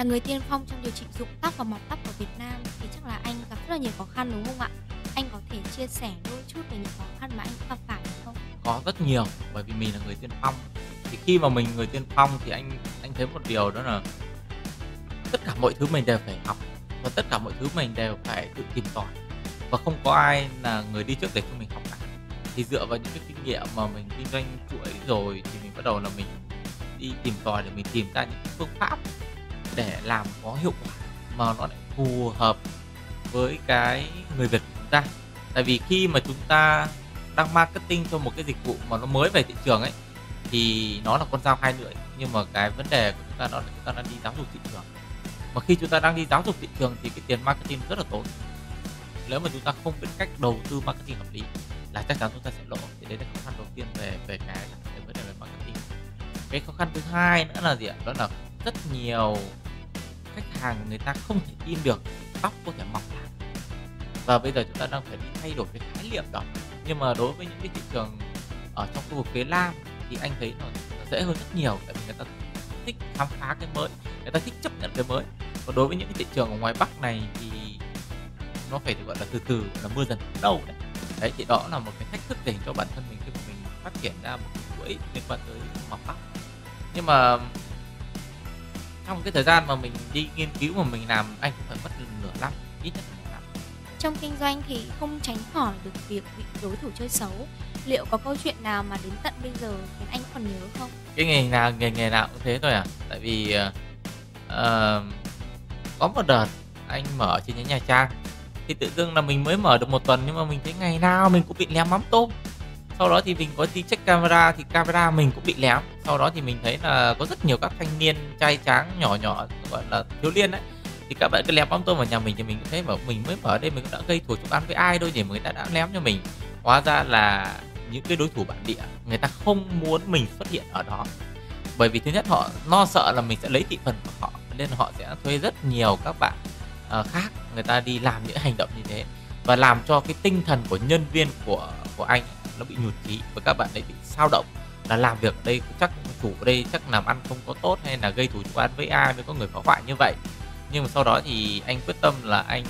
Là người tiên phong trong điều trị rụng tóc và mọc tóc ở Việt Nam thì chắc là anh gặp rất là nhiều khó khăn đúng không ạ? Anh có thể chia sẻ đôi chút về những khó khăn mà anh gặp phải được không? Có rất nhiều, bởi vì mình là người tiên phong. Thì khi mà mình người tiên phong thì anh anh thấy một điều đó là tất cả mọi thứ mình đều phải học và tất cả mọi thứ mình đều phải tự tìm tòi và không có ai là người đi trước để cho mình học cả thì dựa vào những cái kinh nghiệm mà mình kinh doanh chuỗi rồi thì mình bắt đầu là mình đi tìm tòi để mình tìm ra những phương pháp để làm có hiệu quả mà nó lại phù hợp với cái người Việt của chúng ta. Tại vì khi mà chúng ta đang marketing cho một cái dịch vụ mà nó mới về thị trường ấy thì nó là con dao hai lưỡi nhưng mà cái vấn đề của chúng ta đó là chúng ta đang đi giáo dục thị trường. Mà khi chúng ta đang đi giáo dục thị trường thì cái tiền marketing rất là tốn. Nếu mà chúng ta không biết cách đầu tư marketing hợp lý là chắc chắn chúng ta sẽ lỗ. Thì đấy là khó khăn đầu tiên về về cái, cái vấn đề về marketing. Cái khó khăn thứ hai nữa là gì ạ? Đó là rất nhiều hàng người ta không thể tin được tóc có thể mọc lại và bây giờ chúng ta đang phải đi thay đổi cái khái niệm đó. Nhưng mà đối với những cái thị trường ở trong khu vực phía Nam thì anh thấy nó, dễ hơn rất nhiều tại vì người ta thích khám phá cái mới người ta thích chấp nhận cái mới. Còn đối với những cái thị trường ở ngoài Bắc này thì nó phải được gọi là từ từ là mưa dần đâu đấy. Đấy thì đó là một cái thách thức dành cho bản thân mình khi mà mình phát triển ra một cái chuỗi liên quan tới mọc tóc. Nhưng mà trong cái thời gian mà mình đi nghiên cứu mà mình làm anh cũng phải mất nửa năm ít nhất nửa năm. Trong kinh doanh thì không tránh khỏi được việc bị đối thủ chơi xấu. Liệu có câu chuyện nào mà đến tận bây giờ khiến anh còn nhớ không? cái nghề nào nghề nghề nào cũng thế thôi à. Tại vì ờ, có một đợt anh mở trên nhánh Nha Trang. Thì tự dưng là mình mới mở được một tuần nhưng mà mình thấy ngày nào mình cũng bị lém mắm tôm. Sau đó thì mình có đi check camera thì camera mình cũng bị lém sau đó thì mình thấy là có rất nhiều các thanh niên trai tráng nhỏ nhỏ gọi là thiếu niên đấy thì các bạn cứ lém bóng tôm vào nhà mình thì mình thấy mà mình mới mở đây mình cũng đã gây thù chuốc ăn với ai đâu nhỉ người ta đã lém cho mình. Hóa ra là những cái đối thủ bản địa người ta không muốn mình xuất hiện ở đó. Bởi vì thứ nhất họ lo sợ là mình sẽ lấy thị phần của họ nên họ sẽ thuê rất nhiều các bạn uh, khác người ta đi làm những hành động như thế. Và làm cho cái tinh thần của nhân viên của của anh nó bị nhụt chí và các bạn ấy bị sao động là làm việc ở đây chắc chủ ở đây chắc làm ăn không có tốt hay là gây thù chuốc ăn với ai mới có người phá hoại như vậy. Nhưng mà sau đó thì anh quyết tâm là anh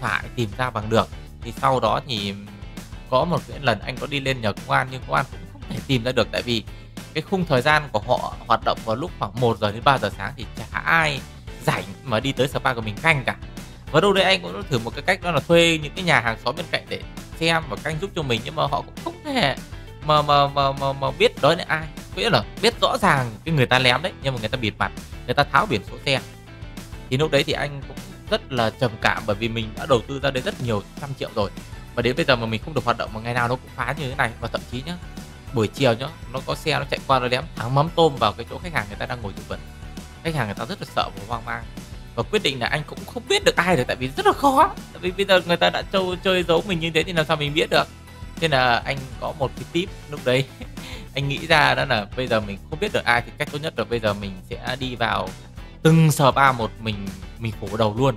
phải tìm ra bằng được. Thì sau đó thì có một cái lần anh có đi lên nhờ công an nhưng công an cũng không thể tìm ra được tại vì cái khung thời gian của họ hoạt động vào lúc khoảng 1 giờ đến 3 giờ sáng thì chả ai rảnh mà đi tới spa của mình canh cả. Và đâu đấy anh cũng thử một cái cách đó là thuê những cái nhà hàng xóm bên cạnh để xem và canh giúp cho mình nhưng mà họ cũng không thể mà mà mà mà, mà biết đó là ai? Nghĩa là biết rõ ràng cái người ta lém đấy nhưng mà người ta bịt mặt người ta tháo biển số xe. Thì lúc đấy thì anh cũng rất là trầm cảm bởi vì mình đã đầu tư ra đến rất nhiều trăm triệu rồi. Và đến bây giờ mà mình không được hoạt động mà ngày nào nó cũng phá như thế này. Và thậm chí nhá buổi chiều nhá nó có xe nó chạy qua nó ném thắng mắm tôm vào cái chỗ khách hàng người ta đang ngồi tư vấn khách hàng người ta rất là sợ và hoang mang. Và quyết định là anh cũng không biết được ai được tại vì rất là khó. Tại vì bây giờ người ta đã chơi chơi giấu mình như thế thì làm sao mình biết được? Thế là anh có một cái tip lúc đấy. Anh nghĩ ra đó là bây giờ mình không biết được ai thì cách tốt nhất là bây giờ mình sẽ đi vào từng spa một mình mình khổ đầu luôn.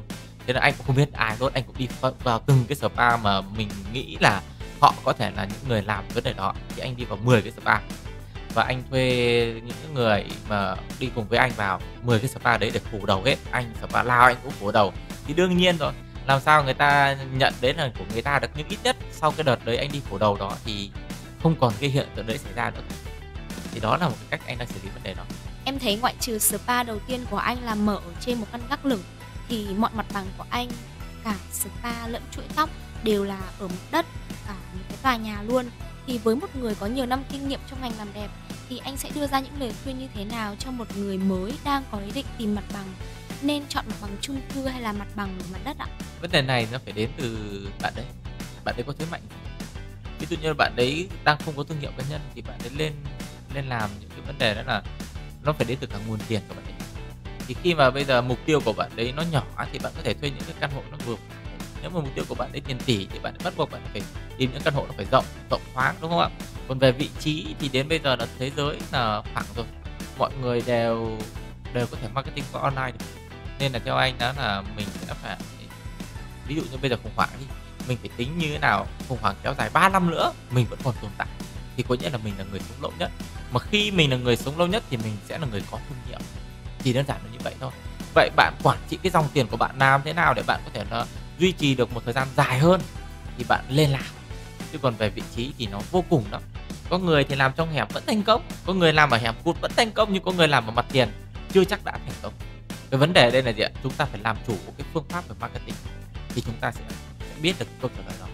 Thế là anh cũng không biết ai luôn anh cũng đi vào từng cái spa mà mình nghĩ là họ có thể là những người làm vấn đề đó. Thì anh đi vào 10 cái spa và anh thuê những người mà đi cùng với anh vào 10 cái spa đấy để khổ đầu hết. Anh spa lao anh cũng khổ đầu. Thì đương nhiên rồi làm sao người ta nhận đến là của người ta được nhưng ít nhất sau cái đợt đấy anh đi phủ đầu đó thì không còn cái hiện tượng đấy xảy ra nữa. Thì đó là một cái cách anh đang xử lý vấn đề đó. Em thấy ngoại trừ spa đầu tiên của anh là mở ở trên một căn gác lửng, thì mọi mặt bằng của anh, cả spa lẫn chuỗi tóc đều là ở mặt đất, cả những cái tòa nhà luôn. Thì với một người có nhiều năm kinh nghiệm trong ngành làm đẹp, thì anh sẽ đưa ra những lời khuyên như thế nào cho một người mới đang có ý định tìm mặt bằng? Nên chọn mặt bằng chung cư hay là mặt bằng mặt đất ạ? vấn đề này nó phải đến từ bạn đấy. Bạn đấy có thế mạnh. Ví dụ như bạn đấy đang không có thương hiệu cá nhân thì bạn đấy lên lên làm những cái vấn đề đó là nó phải đến từ cả nguồn tiền của bạn đấy thì khi mà bây giờ mục tiêu của bạn đấy nó nhỏ thì bạn có thể thuê những cái căn hộ nó vừa. Nếu mà mục tiêu của bạn đấy tiền tỷ thì bạn bắt buộc bạn phải tìm những căn hộ nó phải rộng rộng thoáng đúng không ạ? Còn về vị trí thì đến bây giờ là thế giới là phẳng rồi. Mọi người đều đều có thể marketing qua online được nên là theo anh đó là mình sẽ phải, ví dụ như bây giờ khủng hoảng đi, mình phải tính như thế nào, khủng hoảng kéo dài 3 năm nữa, mình vẫn còn tồn tại. Thì có nghĩa là mình là người sống lâu nhất. Mà khi mình là người sống lâu nhất thì mình sẽ là người có kinh nghiệm. Chỉ đơn giản là như vậy thôi. Vậy bạn quản trị cái dòng tiền của bạn làm thế nào để bạn có thể là duy trì được một thời gian dài hơn thì bạn lên làm. Chứ còn về vị trí thì nó vô cùng đó. có người thì làm trong hẻm vẫn thành công, có người làm ở hẻm cụt vẫn thành công, nhưng có người làm ở mặt tiền chưa chắc đã thành công cái vấn đề đây là gì ạ? Chúng ta phải làm chủ cái phương pháp về marketing thì chúng ta sẽ biết được câu trả lời đó.